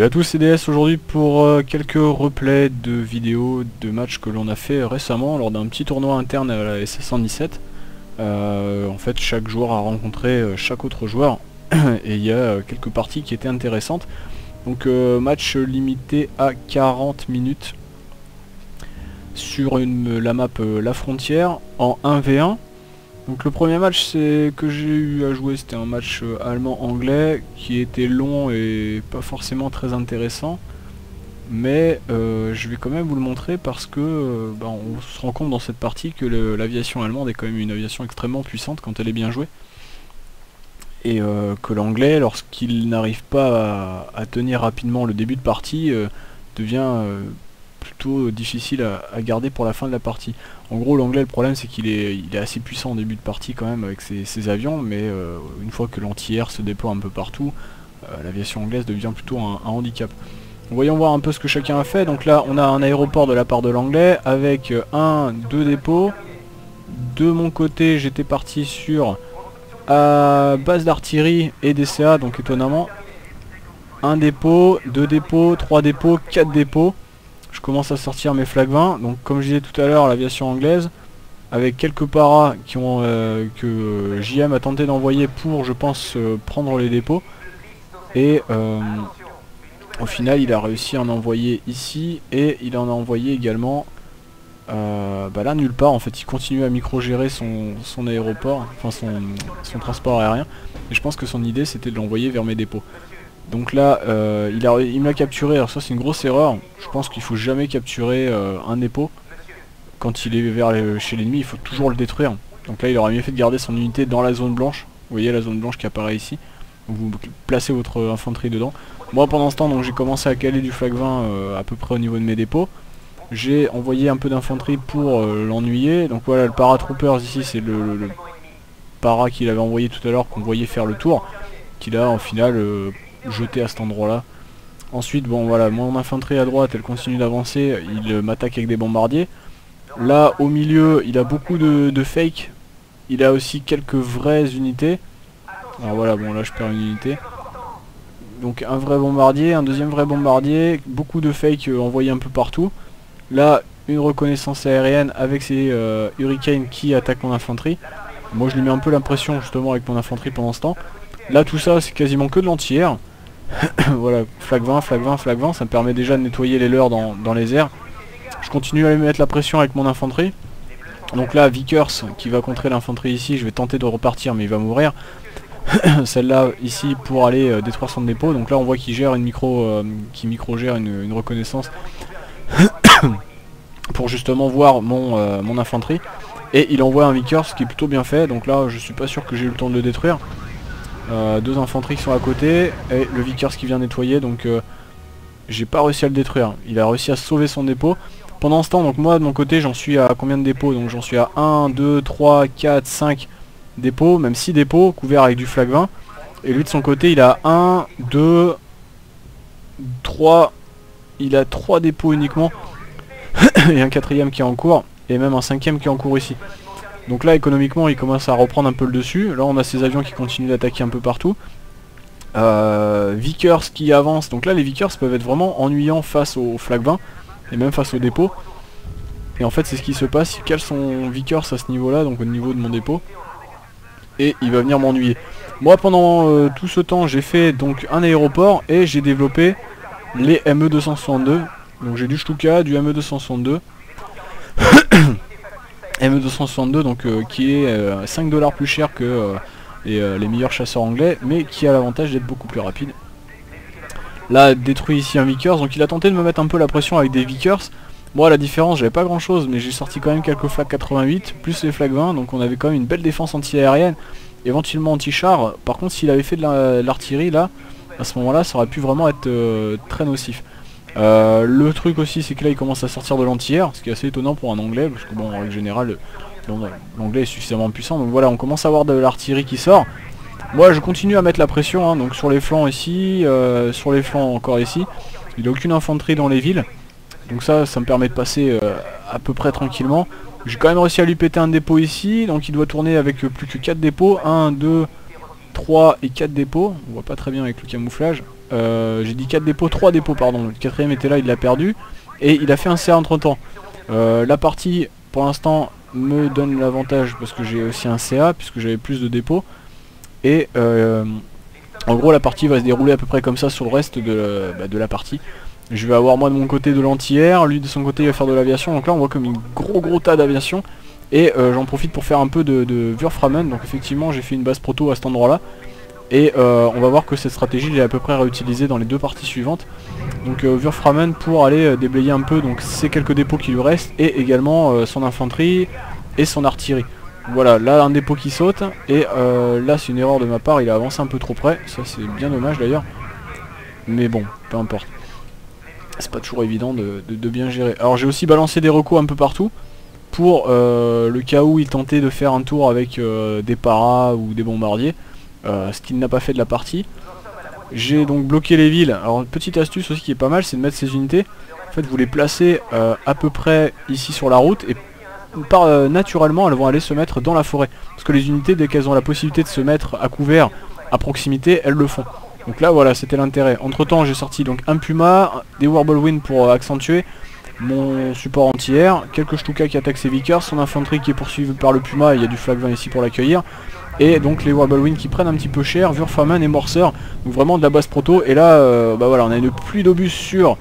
Salut à tous, c'est DS aujourd'hui pour euh, quelques replays de vidéos de matchs que l'on a fait récemment lors d'un petit tournoi interne à la SS117. Euh, en fait, chaque joueur a rencontré euh, chaque autre joueur et il y a quelques parties qui étaient intéressantes. Donc match limité à 40 minutes sur la map La Frontière en 1v1 donc le premier match que j'ai eu à jouer c'était un match euh, allemand-anglais qui était long et pas forcément très intéressant. Mais euh, je vais quand même vous le montrer parce que euh, bah, on se rend compte dans cette partie que l'aviation allemande est quand même une aviation extrêmement puissante quand elle est bien jouée. Et que l'anglais, lorsqu'il n'arrive pas à, tenir rapidement le début de partie, devient plutôt difficile à, garder pour la fin de la partie. En gros l'anglais le problème c'est qu'il est, il est assez puissant en début de partie quand même avec ses, avions mais euh, une fois que l'anti-air se déploie un peu partout, euh, l'aviation anglaise devient plutôt un, handicap. Voyons voir un peu ce que chacun a fait. Donc là on a un aéroport de la part de l'anglais avec euh, un, deux dépôts. De mon côté j'étais parti sur base d'artillerie et DCA donc étonnamment un dépôt, deux dépôts, trois dépôts, quatre dépôts je commence à sortir mes flags 20. Donc comme je disais tout à l'heure, l'aviation anglaise, avec quelques paras qui ont, euh, que JM a tenté d'envoyer pour, je pense, euh, prendre les dépôts. Et euh, au final, il a réussi à en envoyer ici, et il en a envoyé également bah là nulle part en fait il continue à micro-gérer son, aéroport, enfin son, transport aérien et je pense que son idée c'était de l'envoyer vers mes dépôts. Donc là, euh, il, me l'a capturé, alors ça c'est une grosse erreur. Je pense qu'il faut jamais capturer euh, un dépôt. Quand il est vers chez l'ennemi, il faut toujours le détruire. Donc là, il aurait mieux fait de garder son unité dans la zone blanche. Vous voyez la zone blanche qui apparaît ici. Vous placez votre infanterie dedans. Moi, pendant ce temps, j'ai commencé à caler du flag 20 euh, à peu près au niveau de mes dépôts. J'ai envoyé un peu d'infanterie pour l'ennuyer. Donc voilà, le paratroopers ici, c'est le, le, para qu'il avait envoyé tout à l'heure, qu'on voyait faire le tour. Qu'il a en finale jeté à cet endroit là. Ensuite, bon voilà, mon infanterie à droite, elle continue d'avancer, il euh, m'attaque avec des bombardiers. Là, au milieu, il a beaucoup de, fake. Il a aussi quelques vraies unités. Alors voilà, bon là je perds une unité. Donc un vrai bombardier, un deuxième vrai bombardier, beaucoup de fake euh, envoyés un peu partout. Là, une reconnaissance aérienne avec ces euh, hurricanes qui attaquent mon infanterie. Moi je lui mets un peu l'impression justement avec mon infanterie pendant ce temps. Là tout ça c'est quasiment que de l'anti-air. voilà, flag 20, flag 20, flag 20, ça me permet déjà de nettoyer les leurs dans, les airs. Je continue à lui mettre la pression avec mon infanterie. Donc là, Vickers qui va contrer l'infanterie ici, je vais tenter de repartir mais il va mourir. Celle-là ici pour aller euh, détruire son dépôt. Donc là on voit qu'il gère une micro euh, qui micro gère une, reconnaissance pour justement voir mon, euh, mon infanterie. Et il envoie un Vickers qui est plutôt bien fait. Donc là je suis pas sûr que j'ai eu le temps de le détruire. Euh, deux infanteries qui sont à côté et le Vickers qui vient nettoyer donc euh, j'ai pas réussi à le détruire. Il a réussi à sauver son dépôt. Pendant ce temps donc moi de mon côté j'en suis à combien de dépôts? Donc j'en suis à 1, 2, 3, 4, 5 dépôts, même 6 dépôts couverts avec du flag 20. Et lui de son côté il a 1, 2, 3, il a 3 dépôts uniquement. et un quatrième qui est en cours et même un cinquième qui est en cours ici. Donc là économiquement il commence à reprendre un peu le dessus. Là on a ces avions qui continuent d'attaquer un peu partout. Euh, Vickers qui avance. Donc là les Vickers peuvent être vraiment ennuyants face au flag 20 et même face au dépôt. Et en fait c'est ce qui se passe, il cale son Vickers à ce niveau là, donc au niveau de mon dépôt? Et il va venir m'ennuyer. Moi pendant euh, tout ce temps j'ai fait donc un aéroport et j'ai développé les ME262. Donc j'ai du Stuka, du ME262. ME262 donc euh, qui est 5 euh, dollars plus cher que euh, les, meilleurs chasseurs anglais mais qui a l'avantage d'être beaucoup plus rapide. Là détruit ici un Vickers donc il a tenté de me mettre un peu la pression avec des Vickers. Moi la différence j'avais pas grand chose mais j'ai sorti quand même quelques flags 88 plus les flags 20 donc on avait quand même une belle défense anti-aérienne éventuellement anti-char. Par contre s'il avait fait de l'artillerie là à ce moment là ça aurait pu vraiment être très nocif. Euh, le truc aussi c'est que là il commence à sortir de l'anti-air, ce qui est assez étonnant pour un anglais, parce que bon en règle générale l'anglais est suffisamment puissant, donc voilà on commence à avoir de l'artillerie qui sort. Moi je continue à mettre la pression, hein, donc sur les flancs ici, euh, sur les flancs encore ici, il n'y a aucune infanterie dans les villes, donc ça ça me permet de passer euh, à peu près tranquillement. J'ai quand même réussi à lui péter un dépôt ici, donc il doit tourner avec plus que 4 dépôts, 1, 2, 3 et 4 dépôts, on voit pas très bien avec le camouflage, j'ai dit 4 dépôts, 3 dépôts pardon, le quatrième était là, il l'a perdu, et il a fait un CA entre temps. la partie pour l'instant me donne l'avantage parce que j'ai aussi un CA puisque j'avais plus de dépôts. Et en gros la partie va se dérouler à peu près comme ça sur le reste de, bah, de la partie. Je vais avoir moi de mon côté de l'anti-air, lui de son côté il va faire de l'aviation, donc là on voit comme un gros gros tas d'aviation. Et euh, j'en profite pour faire un peu de, de donc effectivement j'ai fait une base proto à cet endroit là. Et euh, on va voir que cette stratégie est à peu près réutilisée dans les deux parties suivantes. Donc euh, pour aller déblayer un peu donc ces quelques dépôts qui lui restent et également son infanterie et son artillerie. Voilà, là un dépôt qui saute et là c'est une erreur de ma part, il a avancé un peu trop près, ça c'est bien dommage d'ailleurs. Mais bon, peu importe c'est pas toujours évident de, bien gérer. Alors j'ai aussi balancé des recos un peu partout pour euh, le cas où il tentait de faire un tour avec euh, des paras ou des bombardiers, euh, ce qu'il n'a pas fait de la partie. J'ai donc bloqué les villes. Alors petite astuce aussi qui est pas mal, c'est de mettre ces unités. En fait vous les placez à peu près ici sur la route et par, naturellement elles vont aller se mettre dans la forêt. Parce que les unités dès qu'elles ont la possibilité de se mettre à couvert à proximité, elles le font. Donc là voilà c'était l'intérêt. Entre temps j'ai sorti donc un Puma, des Warble pour euh, accentuer, mon support anti-air, quelques Stuka qui attaquent ses Vickers, son infanterie qui est poursuivie par le Puma, il y a du flag 20 ici pour l'accueillir. Et donc les Warble qui prennent un petit peu cher, Wurfaman et Morcer, donc vraiment de la base proto. Et là euh, bah voilà on a une pluie d'obus sur,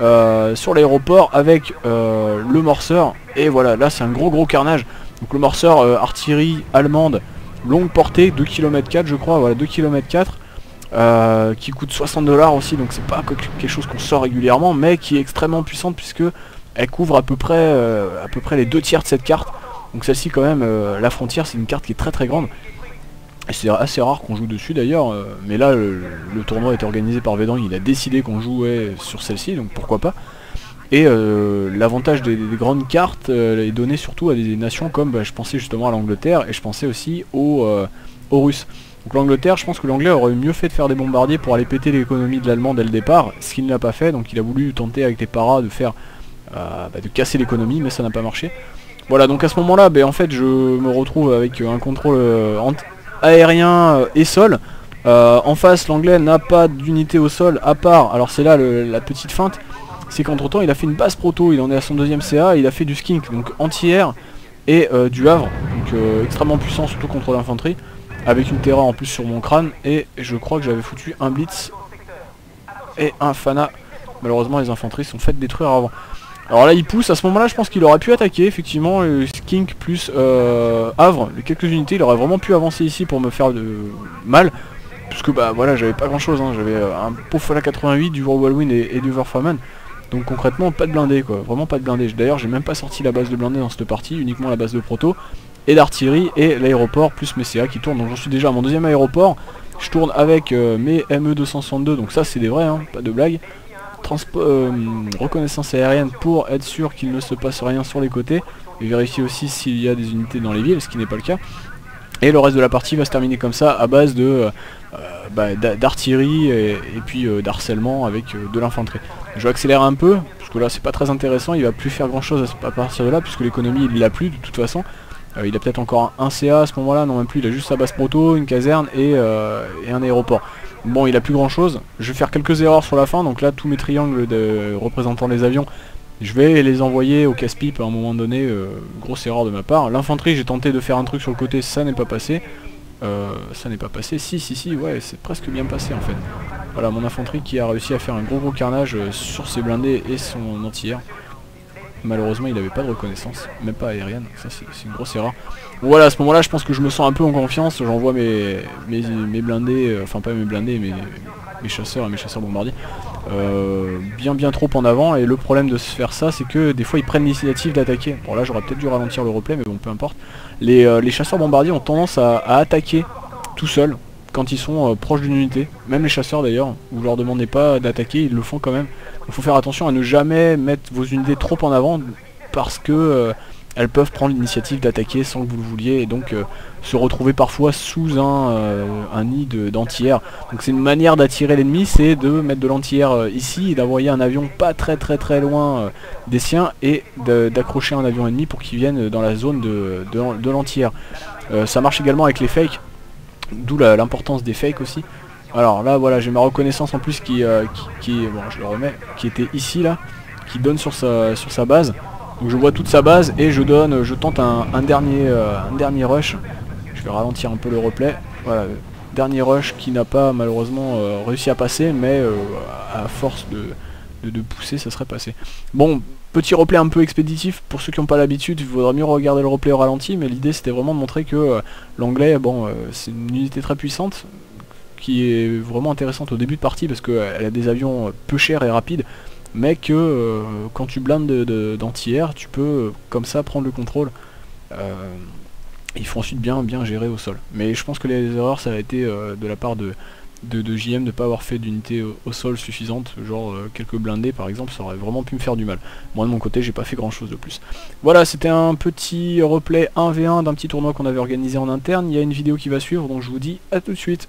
euh, sur l'aéroport avec le Morcer. Et voilà là c'est un gros gros carnage. Donc le Morcer artillerie allemande, longue portée, 2 km 4 je crois, voilà 2 km 4. Euh, qui coûte 60 dollars aussi, donc c'est pas quelque chose qu'on sort régulièrement, mais qui est extrêmement puissante puisque elle couvre à peu près, euh, à peu près les deux tiers de cette carte. Donc celle-ci quand même, euh, la frontière, c'est une carte qui est très très grande. C'est assez rare qu'on joue dessus d'ailleurs, mais là le, tournoi est organisé par Vedang, il a décidé qu'on jouait sur celle-ci, donc pourquoi pas. Et l'avantage des, grandes cartes est donné surtout à des nations comme bah, je pensais justement à l'Angleterre et je pensais aussi aux, aux Russes. Donc l'Angleterre, je pense que l'anglais aurait mieux fait de faire des bombardiers pour aller péter l'économie de l'allemand dès le départ, ce qu'il n'a pas fait, donc il a voulu tenter avec les paras de faire euh, bah, de casser l'économie, mais ça n'a pas marché. Voilà, donc à ce moment-là, ben, en fait, je me retrouve avec un contrôle euh, aérien euh, et sol. en face, l'anglais n'a pas d'unité au sol, à part, alors c'est là la petite feinte, c'est qu'entre temps, il a fait une base proto, il en est à son deuxième CA, il a fait du skink, donc anti-air et du havre, donc extrêmement puissant, surtout contre l'infanterie avec une terra en plus sur mon crâne et je crois que j'avais foutu un blitz et un fana malheureusement les infanteries sont faites détruire avant alors là il pousse à ce moment là je pense qu'il aurait pu attaquer effectivement skink plus euh, havre les quelques unités il aurait vraiment pu avancer ici pour me faire de mal puisque bah voilà j'avais pas grand chose hein. j'avais euh, un Pofala 88 du Whirlwind et, et du Verfaman donc concrètement pas de blindé quoi vraiment pas de blindé d'ailleurs j'ai même pas sorti la base de blindé dans cette partie uniquement la base de proto et d'artillerie et l'aéroport plus mes CA qui tournent. Donc j'en suis déjà à mon deuxième aéroport. Je tourne avec euh, mes ME262, donc ça c'est des vrais, hein, pas de blague. Euh, reconnaissance aérienne pour être sûr qu'il ne se passe rien sur les côtés. Et vérifier aussi s'il y a des unités dans les villes, ce qui n'est pas le cas. Et le reste de la partie va se terminer comme ça à base de euh, bah, d'artillerie et, puis d'harcèlement avec de l'infanterie. Je vais accélérer un peu, parce que là c'est pas très intéressant, il va plus faire grand chose à partir de là, puisque l'économie il l'a plus de toute façon. Euh, il a peut-être encore un, CA à ce moment-là, non même plus, il a juste sa base proto, une caserne euh, et, un aéroport. Bon, il a plus grand chose. Je vais faire quelques erreurs sur la fin, donc là, tous mes triangles représentant les avions, je vais les envoyer au casse-pipe à un moment donné, euh, grosse erreur de ma part. L'infanterie, j'ai tenté de faire un truc sur le côté, ça n'est pas passé. ça n'est pas passé, si, si, si, ouais, c'est presque bien passé en fait. Voilà, mon infanterie qui a réussi à faire un gros gros carnage sur ses blindés et son anti-air. Malheureusement, il n'avait pas de reconnaissance, même pas aérienne. Ça, c'est une grosse erreur. Voilà, à ce moment-là, je pense que je me sens un peu en confiance. J'envoie mes, mes, blindés, euh, enfin pas mes blindés, mais mes chasseurs et mes chasseurs bombardiers, euh, bien bien trop en avant. Et le problème de se faire ça, c'est que des fois, ils prennent l'initiative d'attaquer. Bon, là, j'aurais peut-être dû ralentir le replay, mais bon, peu importe. Les, euh, chasseurs bombardiers ont tendance à, attaquer tout seuls quand ils sont proches d'une unité. Même les chasseurs, d'ailleurs, vous leur demandez pas d'attaquer, ils le font quand même. Il faut faire attention à ne jamais mettre vos unités trop en avant parce que euh, elles peuvent prendre l'initiative d'attaquer sans que vous le vouliez et donc euh, se retrouver parfois sous un, euh, nid d'anti-air. donc c'est une manière d'attirer l'ennemi, c'est de mettre de l'anti-air ici et d'envoyer un avion pas très très très loin des siens et d'accrocher un avion ennemi pour qu'il vienne dans la zone de, de, ça marche également avec les fakes, d'où l'importance des fakes aussi. Alors là voilà j'ai ma reconnaissance en plus qui, euh, qui, bon je le remets, qui était ici là, qui donne sur sa, sur sa base. Donc je vois toute sa base et je donne, je tente un, dernier, euh, un dernier rush. Je vais ralentir un peu le replay. Voilà, dernier rush qui n'a pas malheureusement euh, réussi à passer, mais à force de, pousser ça serait passé. Bon, petit replay un peu expéditif, pour ceux qui n'ont pas l'habitude, il vaudrait mieux regarder le replay au ralenti, mais l'idée c'était vraiment de montrer que l'anglais, bon, c'est une unité très puissante, qui est vraiment intéressante au début de partie parce qu'elle a des avions peu chers et rapides, mais que euh, quand tu blindes d'anti-air, tu peux euh, comme ça prendre le contrôle. Euh, il faut ensuite bien, bien gérer au sol. Mais je pense que les erreurs, ça a été de la part de, de, JM de ne pas avoir fait d'unité au, sol suffisante, genre quelques blindés par exemple, ça aurait vraiment pu me faire du mal. Moi de mon côté, j'ai pas fait grand chose de plus. Voilà, c'était un petit replay 1v1 d'un petit tournoi qu'on avait organisé en interne. Il y a une vidéo qui va suivre, donc je vous dis à tout de suite.